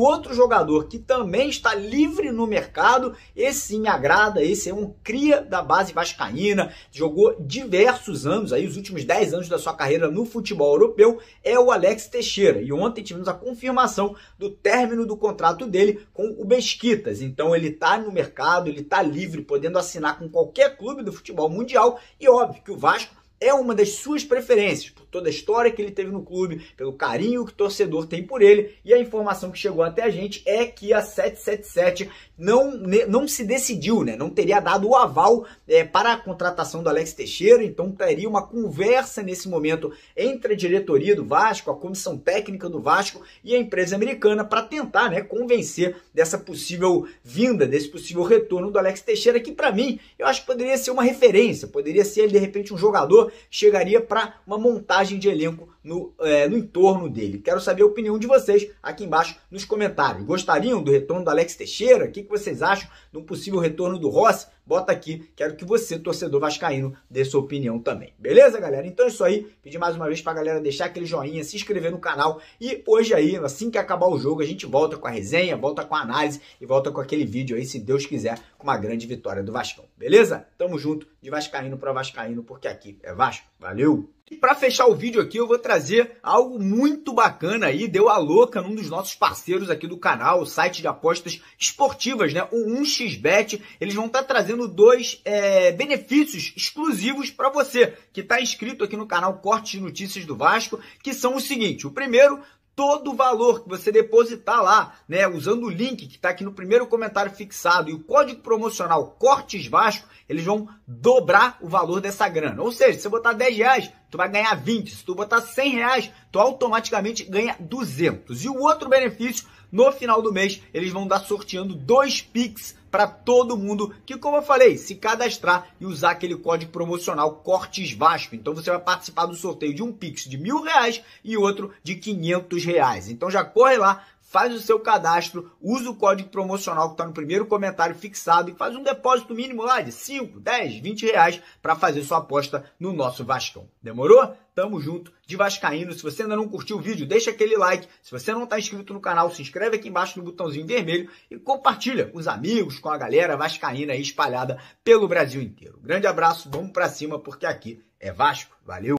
Outro jogador que também está livre no mercado, esse sim me agrada, esse é um cria da base vascaína, jogou diversos anos, aí os últimos 10 anos da sua carreira no futebol europeu, é o Alex Teixeira. E ontem tivemos a confirmação do término do contrato dele com o Besquitas. Então ele está no mercado, ele está livre, podendo assinar com qualquer clube do futebol mundial e óbvio que o Vasco é uma das suas preferências, por toda a história que ele teve no clube, pelo carinho que o torcedor tem por ele, e a informação que chegou até a gente é que a 777 não, não se decidiu, né? não teria dado o aval é, para a contratação do Alex Teixeira, então teria uma conversa nesse momento entre a diretoria do Vasco, a comissão técnica do Vasco e a empresa americana para tentar né, convencer dessa possível vinda, desse possível retorno do Alex Teixeira, que para mim eu acho que poderia ser uma referência, poderia ser de repente um jogador chegaria para uma montagem de elenco no, é, no entorno dele. Quero saber a opinião de vocês aqui embaixo nos comentários. Gostariam do retorno do Alex Teixeira? O que, que vocês acham de um possível retorno do Rossi? Bota aqui, quero que você, torcedor vascaíno, dê sua opinião também. Beleza, galera? Então é isso aí. Pedir mais uma vez pra galera deixar aquele joinha, se inscrever no canal. E hoje aí, assim que acabar o jogo, a gente volta com a resenha, volta com a análise e volta com aquele vídeo aí, se Deus quiser, com uma grande vitória do Vascão. Beleza? Tamo junto, de vascaíno para vascaíno, porque aqui é Vasco. Valeu! E para fechar o vídeo aqui, eu vou trazer algo muito bacana aí, deu a louca num dos nossos parceiros aqui do canal, o site de apostas esportivas, né? O 1xBet. Eles vão estar tá trazendo dois é, benefícios exclusivos para você que está inscrito aqui no canal Corte de Notícias do Vasco, que são o seguinte: o primeiro, todo o valor que você depositar lá, né, usando o link que está aqui no primeiro comentário fixado e o código promocional Cortes Vasco, eles vão dobrar o valor dessa grana. Ou seja, se você botar 10 reais, tu vai ganhar 20. Se tu botar 100 reais, tu automaticamente ganha 200. E o outro benefício, no final do mês, eles vão dar sorteando dois Pix para todo mundo que, como eu falei, se cadastrar e usar aquele código promocional Cortes Vasco. Então você vai participar do sorteio de um Pix de mil reais e outro de 500 reais. Então já corre lá, faz o seu cadastro, usa o código promocional que está no primeiro comentário fixado e faz um depósito mínimo lá de 5, 10, 20 reais para fazer sua aposta no nosso Vascão. Demorou? Tamo junto de Vascaíno. Se você ainda não curtiu o vídeo, deixa aquele like. Se você não está inscrito no canal, se inscreve aqui embaixo no botãozinho vermelho e compartilha com os amigos, com a galera vascaína aí espalhada pelo Brasil inteiro. Grande abraço, vamos para cima porque aqui é Vasco. Valeu!